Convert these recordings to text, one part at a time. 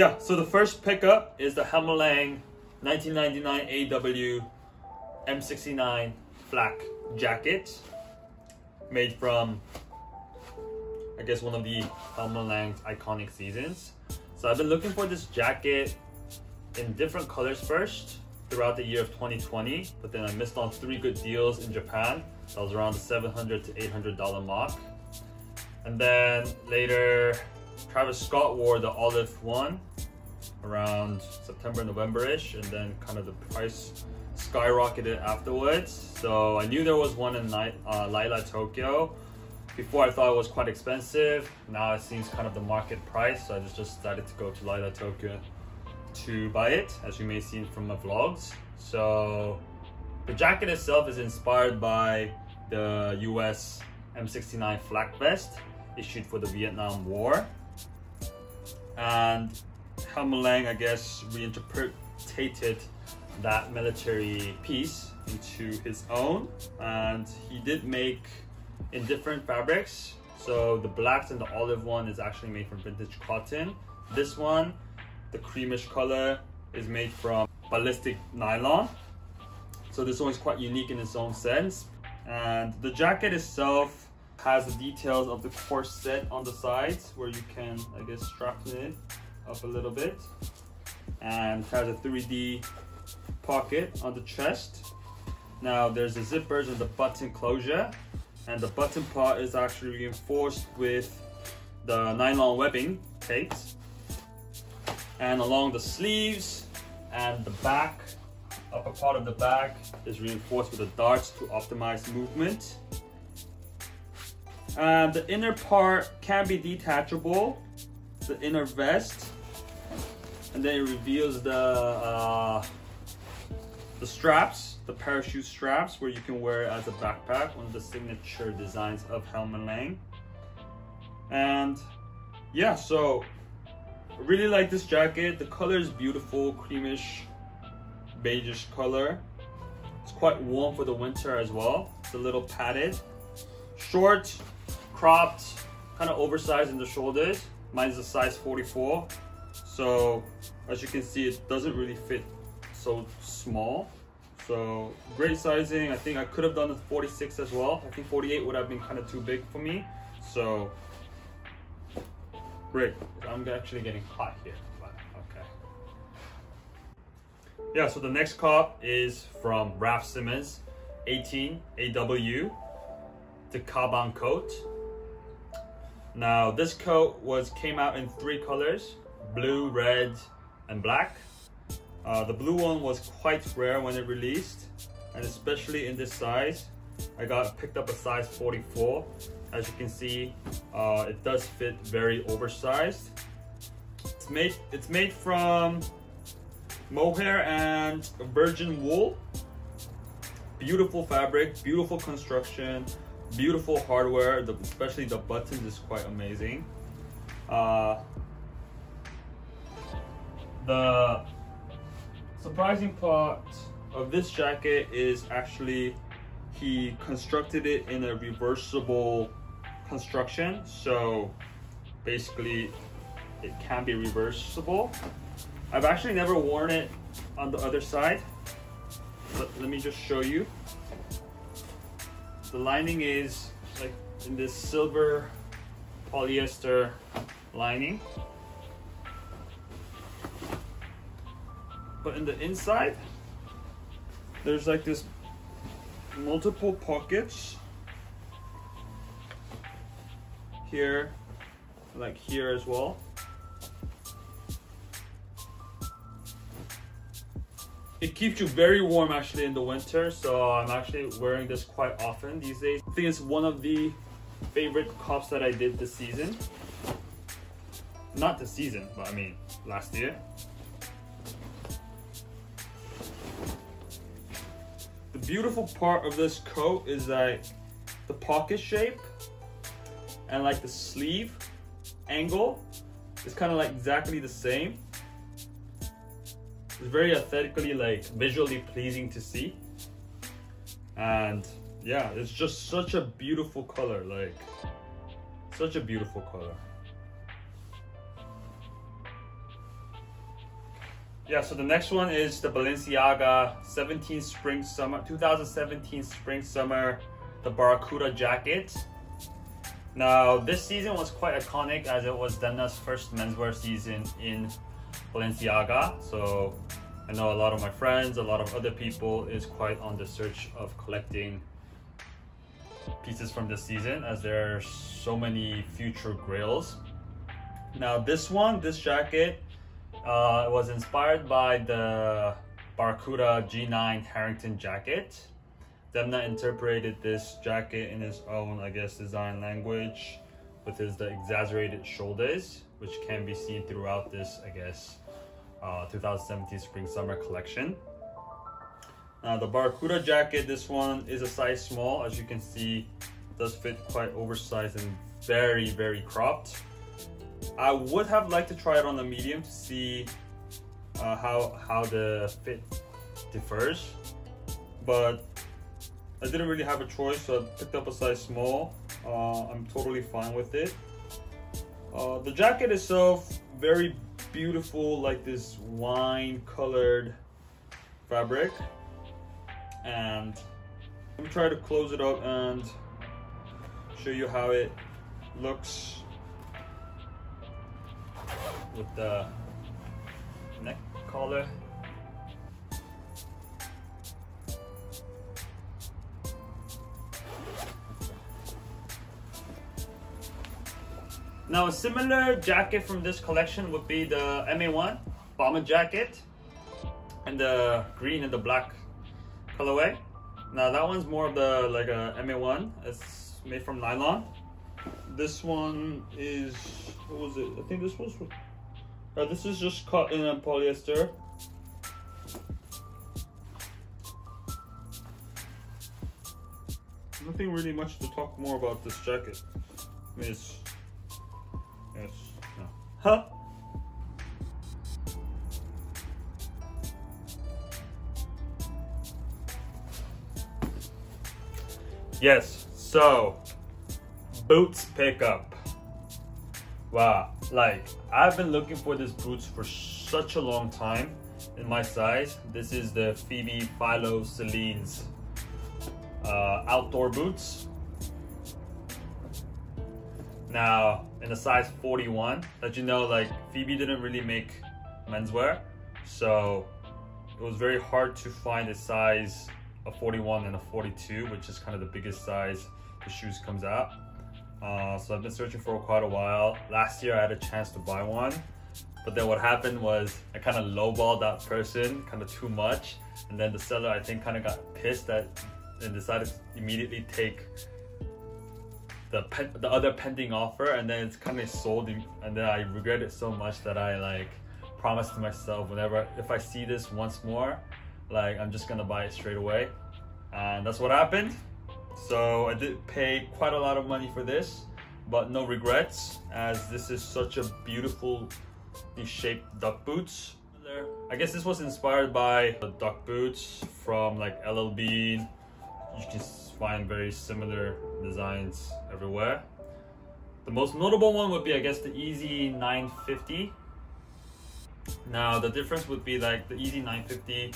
Yeah, so the first pickup is the Helmut Lang 1999 AW M69 flak jacket made from I guess one of the Helmut Lang's iconic seasons. So I've been looking for this jacket in different colors first throughout the year of 2020, but then I missed on three good deals in Japan. That was around the 700 to 800 dollar mark. And then later, Travis Scott wore the olive one around September, November-ish, and then kind of the price skyrocketed afterwards. So I knew there was one in uh, Laila Tokyo. Before I thought it was quite expensive. Now it seems kind of the market price. So I just, just decided to go to Laila, Tokyo to buy it, as you may see from my vlogs. So the jacket itself is inspired by the US M69 flak vest issued for the Vietnam War. And Helmut Lang, I guess, reinterpreted that military piece into his own. And he did make in different fabrics. So the blacks and the olive one is actually made from vintage cotton. This one, the creamish color, is made from ballistic nylon. So this one is quite unique in its own sense. And the jacket itself has the details of the corset on the sides where you can, I guess, strap it up a little bit. And has a 3D pocket on the chest. Now there's the zippers and the button closure. And the button part is actually reinforced with the nylon webbing tapes. And along the sleeves and the back, upper part of the back is reinforced with the darts to optimize movement. And the inner part can be detachable, the inner vest. And then it reveals the, uh, the straps, the parachute straps, where you can wear it as a backpack, one of the signature designs of Helmut Lang. And yeah, so I really like this jacket. The color is beautiful, creamish, beigeish color. It's quite warm for the winter as well. It's a little padded. Short, cropped, kind of oversized in the shoulders. Mine's a size 44. So as you can see, it doesn't really fit so small. So great sizing. I think I could have done a 46 as well. I think 48 would have been kind of too big for me. So great. I'm actually getting hot here, but okay. Yeah, so the next cup is from Raf Simons, 18 AW, the Caban coat. Now this coat was came out in three colors, blue, red, and black. Uh, the blue one was quite rare when it released, and especially in this size. I got picked up a size 44. As you can see, uh, it does fit very oversized. It's made it's made from mohair and virgin wool. Beautiful fabric, beautiful construction, beautiful hardware. The, especially the buttons is quite amazing. Uh, the surprising part of this jacket is actually he constructed it in a reversible construction so basically it can be reversible I've actually never worn it on the other side but let me just show you the lining is like in this silver polyester lining. But in the inside there's like this multiple pockets here like here as well it keeps you very warm actually in the winter so I'm actually wearing this quite often these days. I think it's one of the favorite cups that I did this season. Not this season but I mean last year. The beautiful part of this coat is that the pocket shape and like the sleeve angle is kind of like exactly the same. It's very aesthetically like visually pleasing to see. And yeah, it's just such a beautiful color, like such a beautiful color. Yeah, so the next one is the Balenciaga 17 Spring Summer 2017 Spring Summer the Baracuta jacket. Now this season was quite iconic as it was Demna's first menswear season in Balenciaga. So I know a lot of my friends, a lot of other people is quite on the search of collecting pieces from this season as there are so many future grails. Now this one, this jacket, uh, was inspired by the Baracuta G9 Harrington jacket. Demna interpreted this jacket in his own, I guess, design language with his the exaggerated shoulders, which can be seen throughout this, I guess, uh, 2017 spring summer collection. Now the Baracuta jacket, this one is a size small. As you can see, does fit quite oversized and very, very cropped. I would have liked to try it on the medium to see uh, how, how the fit differs. But I didn't really have a choice, so I picked up a size small. Uh, I'm totally fine with it. Uh, the jacket itself, very beautiful, like this wine colored fabric. And let me try to close it up and show you how it looks with the neck collar. Now a similar jacket from this collection would be the MA1 bomber jacket and the green and the black colorway. Now that one's more of the like a MA1. It's made from nylon. This one is what was it? I think this was. Uh, this is just cotton and polyester. Nothing really much to talk more about this jacket. I mean, it's Yes. No. Huh? Yes, so boots pickup. Wow, like I've been looking for this boots for such a long time in my size. This is the Phoebe Philo Celine's uh, outdoor boots. Now, in a size 41, that you know, like Phoebe didn't really make menswear, so it was very hard to find a size a 41 and a 42, which is kind of the biggest size the shoes comes out. Uh, so I've been searching for quite a while. Last year I had a chance to buy one, but then what happened was I kind of lowballed that person kind of too much, and then the seller I think kind of got pissed that and decided to immediately take the pen, the other pending offer and then it's kind of sold and then I regret it so much that I like promised to myself whenever if I see this once more like I'm just gonna buy it straight away. And that's what happened. So I did pay quite a lot of money for this but no regrets as this is such a beautiful shaped duck boots. There I guess this was inspired by the duck boots from like LL Bean you can find very similar designs everywhere. The most notable one would be, I guess, the Yeezy 950. Now, the difference would be like the Yeezy 950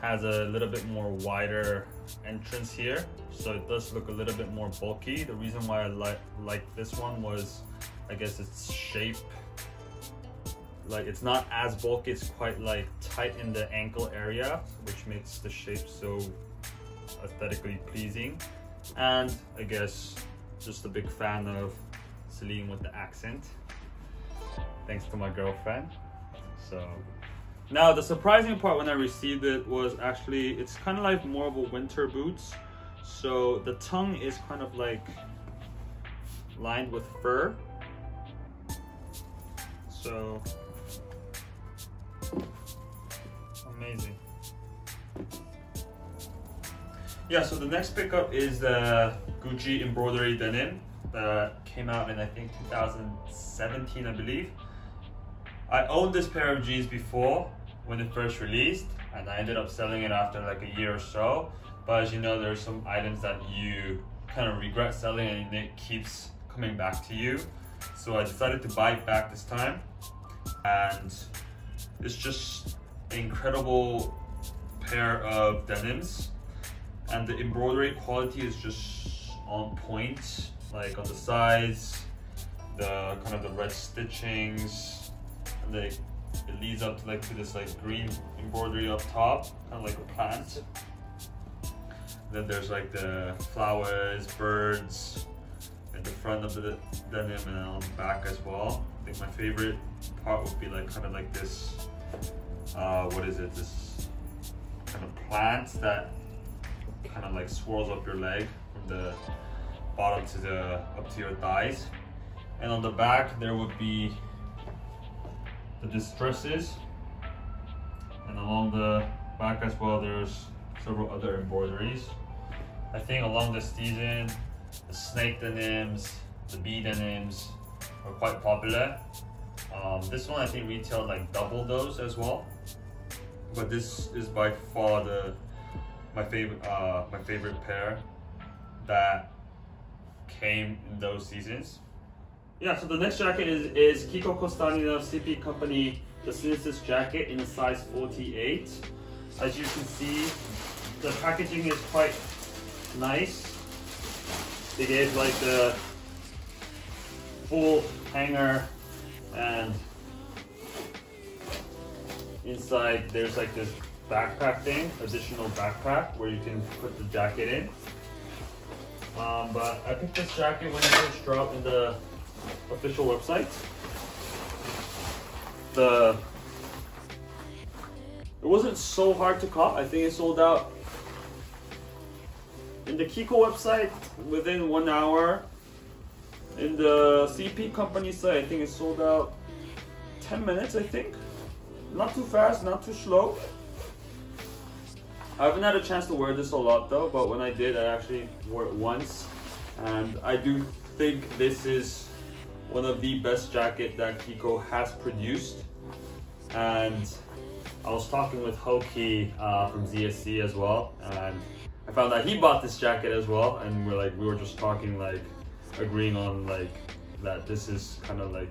has a little bit more wider entrance here. So it does look a little bit more bulky. The reason why I like, like this one was, I guess, its shape. Like it's not as bulky, it's quite like tight in the ankle area, which makes the shape so aesthetically pleasing. And I guess just a big fan of Celine with the accent. Thanks to my girlfriend. So now the surprising part when I received it was actually it's kind of like more of a winter boots. So the tongue is kind of like lined with fur. So amazing. Yeah, so the next pickup is the Gucci embroidery denim that came out in I think 2017, I believe. I owned this pair of jeans before when it first released, and I ended up selling it after like a year or so. But as you know, there are some items that you kind of regret selling and it keeps coming back to you. So I decided to buy it back this time. And It's just an incredible pair of denims and the embroidery quality is just on point like on the sides the kind of the red stitchings. And they it leads up to like to this like green embroidery up top kind of like a plant. Then there's like the flowers birds at the front of the denim and on the back as well. I think my favorite part would be like kind of like this uh what is it? This kind of plant that kind of like swirls up your leg from the bottom to the up to your thighs. And on the back there would be the distresses. And along the back as well there's several other embroideries. I think along the season the snake denims the bee denims are quite popular. Um, this one I think retailed like double those as well. But this is by far the my favorite uh, my favorite pair that came in those seasons. Yeah, so the next jacket is, is Kiko Kostadinov CP Company, the Sinesis jacket in a size 48. As you can see, the packaging is quite nice. They gave like the full hanger and inside there's like this backpack thing, additional backpack where you can put the jacket in. Um, but I picked this jacket when it first dropped in the official website. The it wasn't so hard to cop. I think it sold out in the Kiko website within one hour. In the CP company site, I think it sold out 10 minutes, I think. Not too fast, not too slow. I haven't had a chance to wear this a lot though, but when I did, I actually wore it once. And I do think this is one of the best jacket that Kiko has produced. And I was talking with Hoki uh, from ZSC as well, and I found that he bought this jacket as well, and we're like, we were just talking like, agreeing on like, that this is kind of like,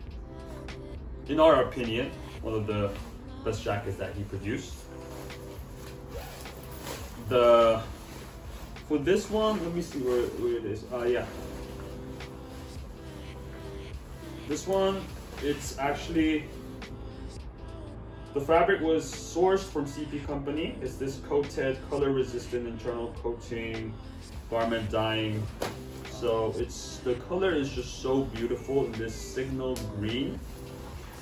in our opinion, one of the best jackets that he produced the for this one let me see where, where it is. Uh yeah. This one it's actually the fabric was sourced from CP company. It's this coated color resistant internal coating garment dyeing. So it's the color is just so beautiful in this signal green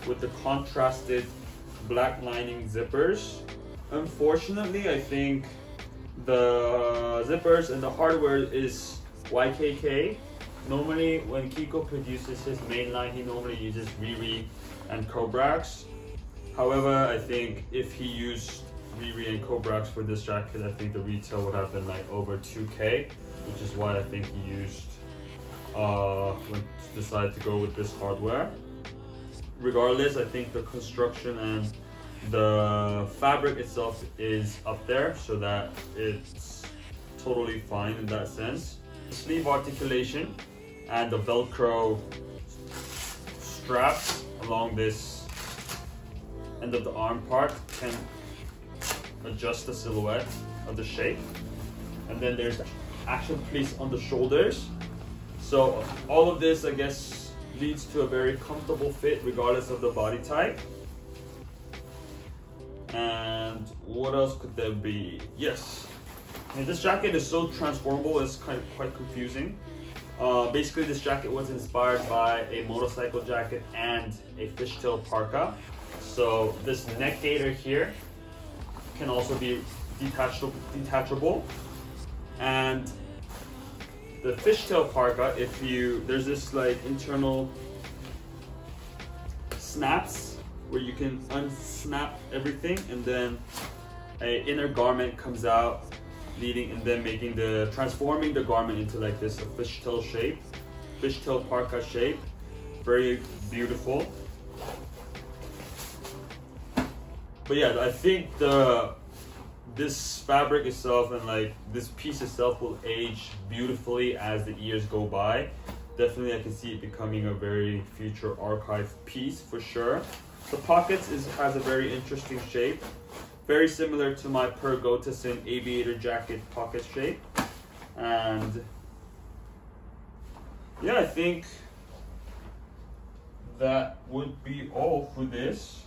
with the contrasted black lining zippers. Unfortunately I think the zippers and the hardware is YKK. Normally, when Kiko produces his main line, he normally uses Riri and Cobrax. However, I think if he used Riri and Cobrax for this jacket, I think the retail would have been like over 2K, which is why I think he used, uh, decided to go with this hardware. Regardless, I think the construction and the fabric itself is up there so that it's totally fine in that sense. Sleeve articulation and the Velcro straps along this end of the arm part can adjust the silhouette of the shape. And then there's the action piece on the shoulders. So all of this, I guess, leads to a very comfortable fit regardless of the body type. And what else could there be? Yes. And this jacket is so transformable, it's kind of quite confusing. Uh, basically, this jacket was inspired by a motorcycle jacket and a fishtail parka. So this neck gaiter here can also be detachable, detachable. And the fishtail parka, if you, there's this like internal snaps where you can unsnap everything and then a inner garment comes out leading and then making the transforming the garment into like this fishtail shape fishtail parka shape. Very beautiful. But yeah i think the this fabric itself and like this piece itself will age beautifully as the years go by. Definitely i can see it becoming a very future archive piece for sure The pockets is has a very interesting shape. Very similar to my Per Götesson aviator jacket pocket shape. And yeah, I think that would be all for this.